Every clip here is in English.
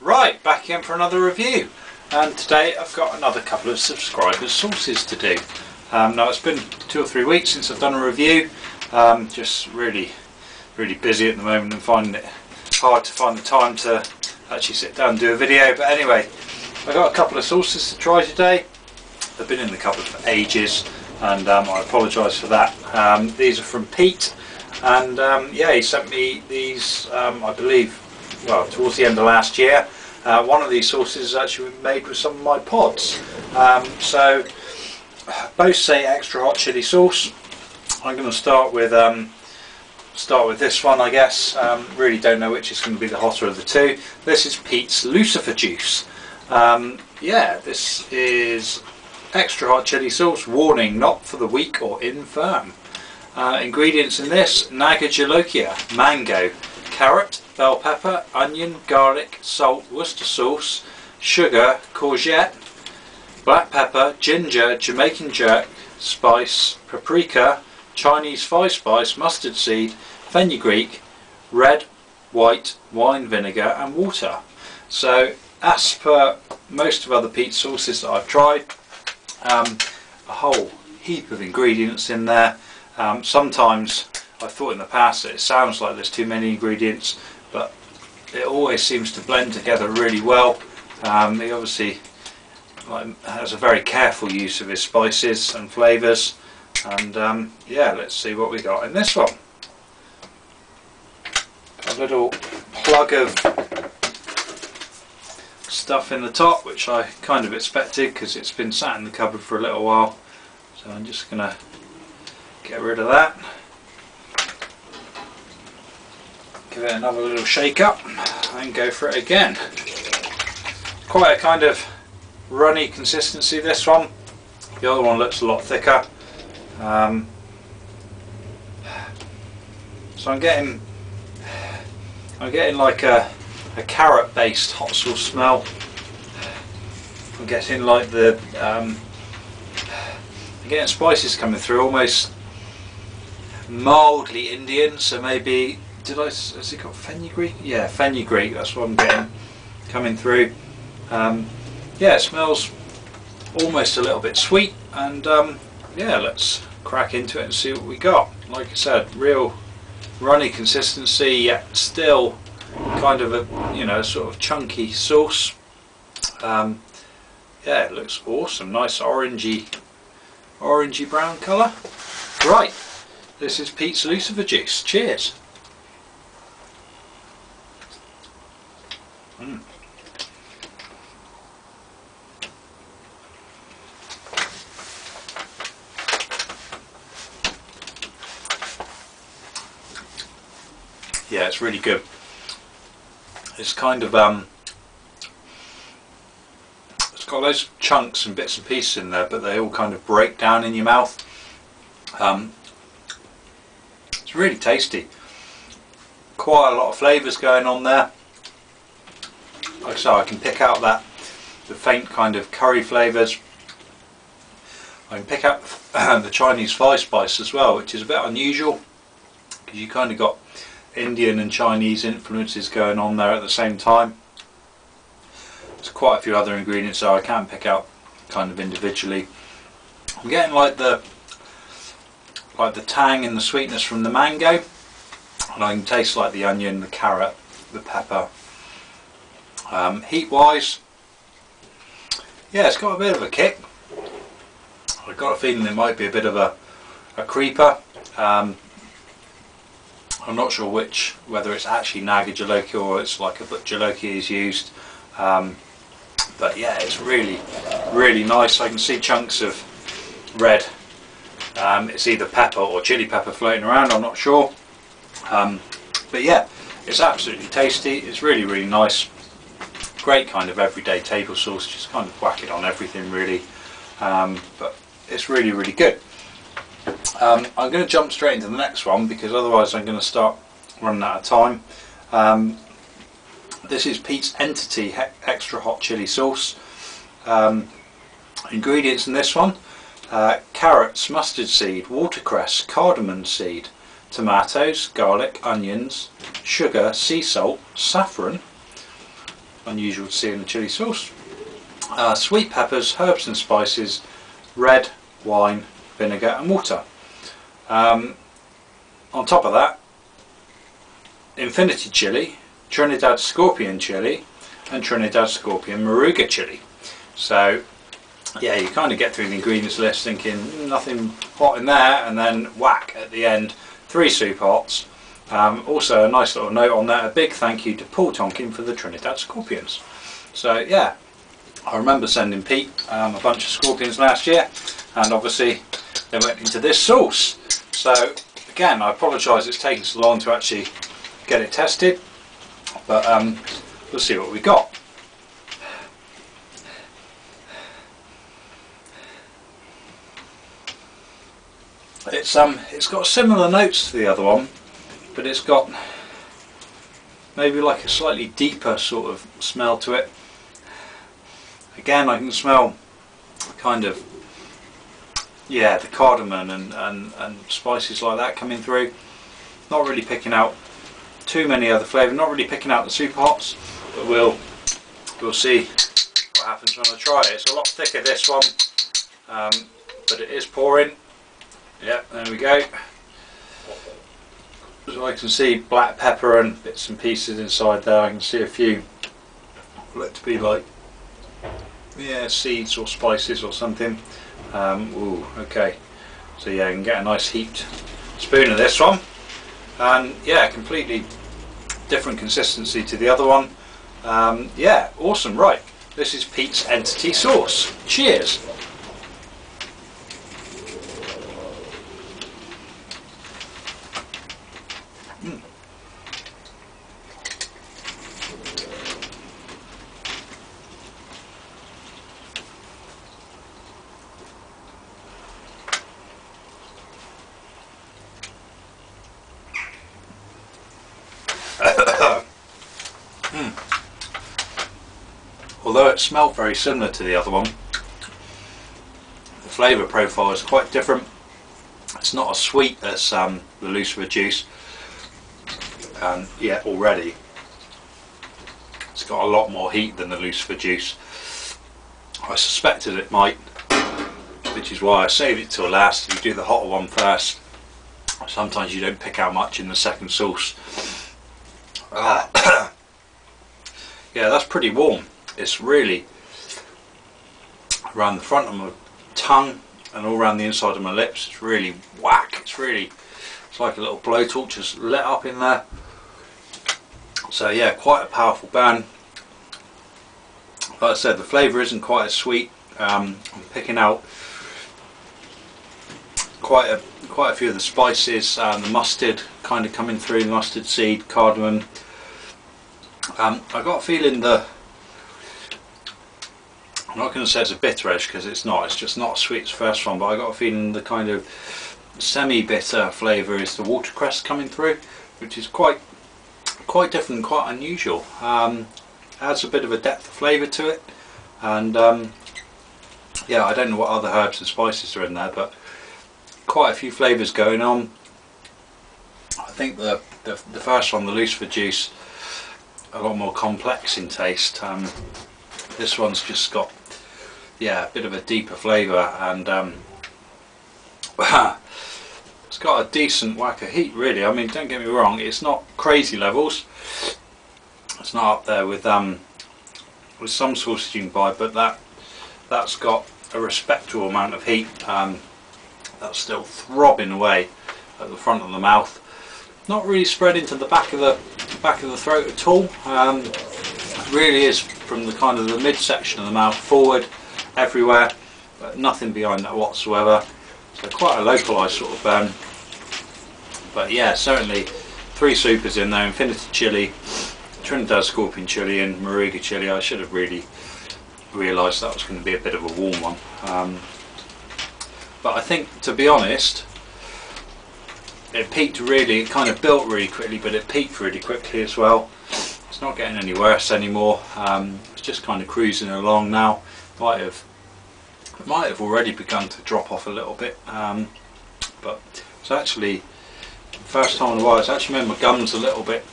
Right, back in for another review. And today I've got another couple of subscribers sauces to do. Um, now it's been two or three weeks since I've done a review. Um, just really, really busy at the moment and finding it hard to find the time to actually sit down and do a video. But anyway, I've got a couple of sauces to try today. They've been in the cupboard for ages and um, I apologise for that. Um, these are from Pete and um, yeah he sent me these um, I believe well towards the end of last year uh, one of these sauces is actually made with some of my pods. Um, so both say extra hot chili sauce. I'm going to start with um, start with this one I guess. Um, really don't know which is going to be the hotter of the two. This is Pete's Lucifer juice. Um, yeah this is extra hot chili sauce. Warning not for the weak or infirm uh, ingredients in this, Naga Jolokia, mango, carrot, bell pepper, onion, garlic, salt, Worcester sauce, sugar, courgette, black pepper, ginger, Jamaican jerk, spice, paprika, Chinese five spice, mustard seed, fenugreek, red, white, wine vinegar and water. So as per most of other Pete's sauces that I've tried, um, a whole heap of ingredients in there um, sometimes I've thought in the past that it sounds like there's too many ingredients, but it always seems to blend together really well. Um, he obviously has a very careful use of his spices and flavours, and um, yeah, let's see what we got in this one. A little plug of stuff in the top, which I kind of expected because it's been sat in the cupboard for a little while. So I'm just going to Get rid of that. Give it another little shake up and go for it again. Quite a kind of runny consistency this one. The other one looks a lot thicker. Um, so I'm getting I'm getting like a, a carrot based hot sauce smell. I'm getting like the um, I'm getting spices coming through almost mildly Indian, so maybe did I? Has it got fenugreek? Yeah, fenugreek. That's what I'm getting coming through. Um, yeah, it smells almost a little bit sweet, and um, yeah, let's crack into it and see what we got. Like I said, real runny consistency, yet still kind of a you know sort of chunky sauce. Um, yeah, it looks awesome. Nice orangey, orangey brown colour. Right, this is Pete's Lucifer Juice. Cheers. Mm. Yeah, it's really good. It's kind of um, it's got those chunks and bits and pieces in there, but they all kind of break down in your mouth. Um, really tasty. Quite a lot of flavours going on there. Like I say, I can pick out that the faint kind of curry flavours. I can pick up the Chinese five spice as well, which is a bit unusual because you kind of got Indian and Chinese influences going on there at the same time. There's quite a few other ingredients so I can pick out kind of individually. I'm getting like the like the tang and the sweetness from the mango and I can taste like the onion, the carrot, the pepper. Um, heat wise, yeah it's got a bit of a kick. I've got a feeling it might be a bit of a, a creeper. Um, I'm not sure which, whether it's actually Naga Jolokia or it's like a Jolokia is used. Um, but yeah, it's really, really nice. I can see chunks of red um, it's either pepper or chili pepper floating around, I'm not sure. Um, but yeah, it's absolutely tasty. It's really, really nice. Great kind of everyday table sauce. Just kind of whack it on everything really. Um, but it's really, really good. Um, I'm going to jump straight into the next one because otherwise I'm going to start running out of time. Um, this is Pete's Entity Extra Hot Chili Sauce. Um, ingredients in this one uh, carrots, mustard seed, watercress, cardamom seed, tomatoes, garlic, onions, sugar, sea salt, saffron, unusual to see in a chili sauce. Uh, sweet peppers, herbs and spices, red wine, vinegar and water. Um, on top of that, Infinity chili, Trinidad Scorpion chili and Trinidad Scorpion Moruga chili. So yeah, you kind of get through the ingredients list thinking "Mm, nothing hot in there and then whack at the end, three super hots. Um, also a nice little note on that a big thank you to Paul Tonkin for the Trinidad Scorpions. So yeah, I remember sending Pete um, a bunch of scorpions last year and obviously they went into this sauce. So again, I apologise it's taken so long to actually get it tested, but um, we'll see what we got. It's um, it's got similar notes to the other one, but it's got maybe like a slightly deeper sort of smell to it. Again, I can smell kind of yeah the cardamom and, and, and spices like that coming through. Not really picking out too many other flavours. Not really picking out the super hots, but we'll we'll see what happens when I try it. It's a lot thicker this one, um, but it is pouring. Yeah, there we go. So I can see black pepper and bits and pieces inside there. I can see a few look to be like yeah seeds or spices or something. Um, ooh, okay. So yeah, you can get a nice heaped spoon of this one, and yeah, completely different consistency to the other one. Um, yeah, awesome. Right, this is Pete's Entity Sauce. Cheers. Mm. Although it smelled very similar to the other one, the flavour profile is quite different. It's not as sweet as um, the Lucifer juice, and yeah, already it's got a lot more heat than the Lucifer juice. I suspected it might, which is why I saved it till last. You do the hotter one first. Sometimes you don't pick out much in the second sauce. Ah. yeah, that's pretty warm. It's really around the front of my tongue and all around the inside of my lips. It's really whack. It's really, it's like a little blowtorch just lit up in there. So yeah, quite a powerful burn. Like I said, the flavour isn't quite as sweet. Um, I'm picking out quite a quite a few of the spices, um, the mustard kind of coming through, mustard seed, cardamom. Um, I got a feeling the I'm not going to say it's a bitter edge because it's not. It's just not sweet the first one, but I got a feeling the kind of semi-bitter flavour is the watercress coming through, which is quite quite different, quite unusual. Um, adds a bit of a depth of flavour to it, and um, yeah, I don't know what other herbs and spices are in there, but quite a few flavours going on. I think the, the, the first one, the Lucifer juice, a lot more complex in taste. Um, this one's just got yeah a bit of a deeper flavour and um, it's got a decent whack of heat really. I mean don't get me wrong, it's not crazy levels. It's not up there with um, with some sauces you can buy, but that that's got a respectable amount of heat. Um, that's still throbbing away at the front of the mouth. Not really spread into the back of the back of the throat at all. Um, really is from the kind of the midsection of the mouth forward, everywhere, but nothing behind that whatsoever. So quite a localised sort of burn. But yeah, certainly three supers in there: Infinity Chili, Trinidad Scorpion Chili, and Moruga Chili. I should have really realised that was going to be a bit of a warm one. Um, but I think, to be honest, it peaked really, it kind of built really quickly, but it peaked really quickly as well. It's not getting any worse anymore. Um, it's just kind of cruising along now. Might have, might have already begun to drop off a little bit, um, but it's actually first time in a while. It's actually made my gums a little bit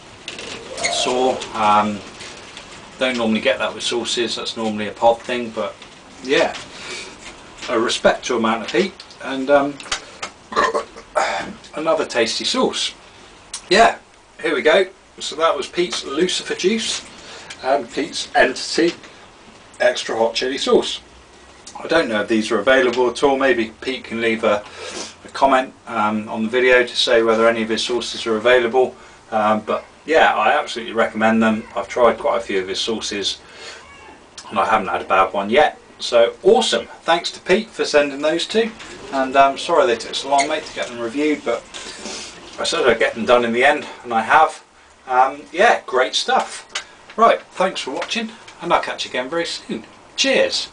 sore. Um, don't normally get that with sauces, that's normally a pod thing, but yeah, a respectable amount of heat and um, another tasty sauce. Yeah, here we go. So that was Pete's Lucifer Juice and Pete's Entity Extra Hot Chili Sauce. I don't know if these are available at all. Maybe Pete can leave a, a comment um, on the video to say whether any of his sauces are available. Um, but yeah, I absolutely recommend them. I've tried quite a few of his sauces and I haven't had a bad one yet. So awesome. Thanks to Pete for sending those two. And um, sorry they took so long, mate, to get them reviewed, but I said I'd get them done in the end, and I have. Um, yeah, great stuff. Right, thanks for watching, and I'll catch you again very soon. Cheers.